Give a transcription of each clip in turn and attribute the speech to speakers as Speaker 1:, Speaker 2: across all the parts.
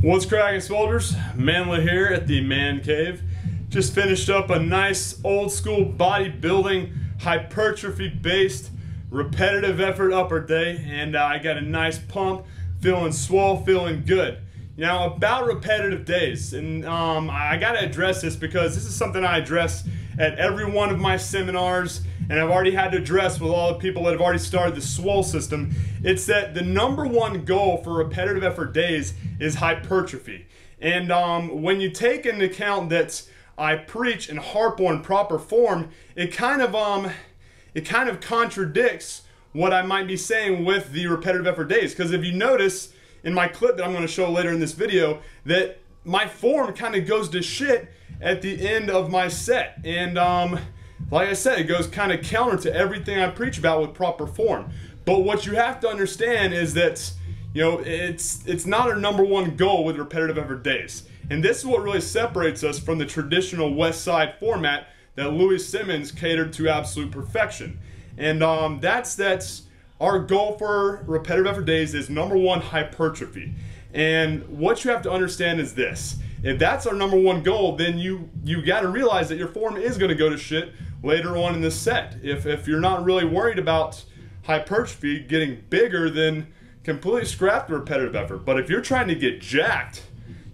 Speaker 1: What's cracking, soldiers? Mandler here at the Man Cave. Just finished up a nice old school bodybuilding, hypertrophy based, repetitive effort upper day, and uh, I got a nice pump, feeling swole, feeling good. Now, about repetitive days, and um, I gotta address this because this is something I address at every one of my seminars, and I've already had to address with all the people that have already started the swole system. It's that the number one goal for repetitive effort days is hypertrophy. And um, when you take into account that I preach and harp on proper form, it kind of um, it kind of contradicts what I might be saying with the repetitive effort days. Because if you notice, in my clip that I'm going to show later in this video that my form kind of goes to shit at the end of my set. And um, like I said, it goes kind of counter to everything I preach about with proper form. But what you have to understand is that, you know, it's, it's not our number one goal with repetitive effort days. And this is what really separates us from the traditional Westside format that Louie Simmons catered to absolute perfection. And um, that's, that's, our goal for repetitive effort days is number one, hypertrophy. And what you have to understand is this. If that's our number one goal, then you you got to realize that your form is going to go to shit later on in the set. If, if you're not really worried about hypertrophy getting bigger, then completely scrap the repetitive effort. But if you're trying to get jacked,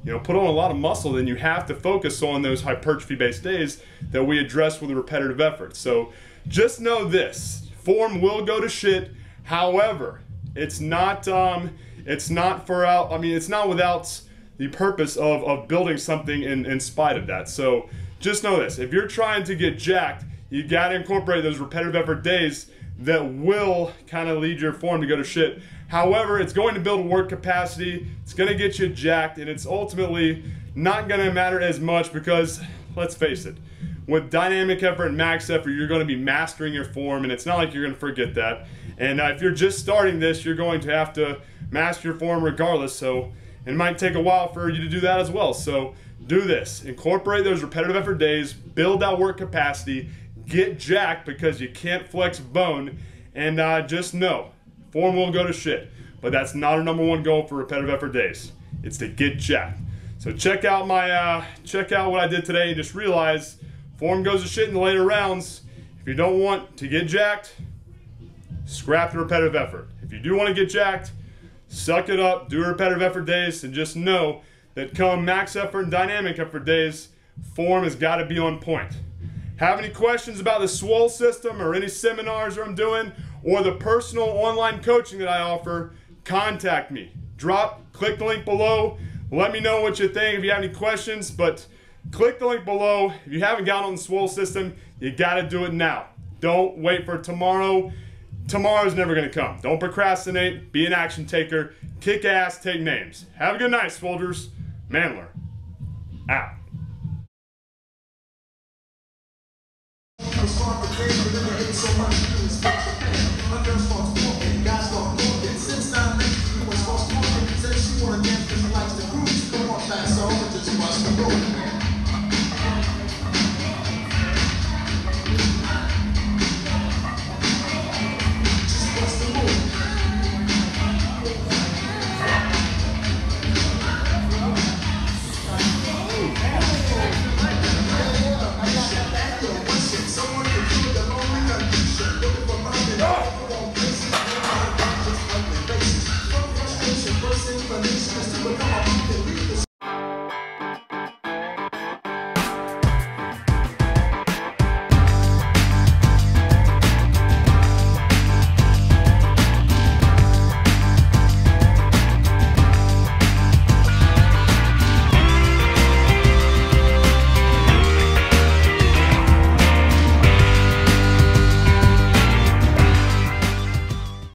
Speaker 1: you know, put on a lot of muscle, then you have to focus on those hypertrophy-based days that we address with the repetitive effort. So just know this, form will go to shit However, it's not um, it's not for out. I mean, it's not without the purpose of, of building something in, in spite of that. So just know this: if you're trying to get jacked, you got to incorporate those repetitive effort days that will kind of lead your form to go to shit. However, it's going to build work capacity. It's going to get you jacked, and it's ultimately not going to matter as much because let's face it with dynamic effort and max effort, you're going to be mastering your form, and it's not like you're going to forget that. And uh, if you're just starting this, you're going to have to master your form regardless. So it might take a while for you to do that as well. So do this. Incorporate those repetitive effort days, build that work capacity, get jacked because you can't flex bone, and uh, just know form will go to shit. But that's not our number one goal for repetitive effort days. It's to get jacked. So check out my uh, check out what I did today and just realize Form goes to shit in the later rounds. If you don't want to get jacked, scrap the repetitive effort. If you do want to get jacked, suck it up, do repetitive effort days, and just know that come max effort and dynamic effort days, form has got to be on point. Have any questions about the Swole system or any seminars that I'm doing or the personal online coaching that I offer, contact me. Drop, click the link below. Let me know what you think if you have any questions. But Click the link below. If you haven't gotten on the Swole system, you got to do it now. Don't wait for tomorrow. Tomorrow's never going to come. Don't procrastinate. Be an action taker. Kick ass. Take names. Have a good night, soldiers. Mandler. Out.
Speaker 2: Inclination is to become a monkey,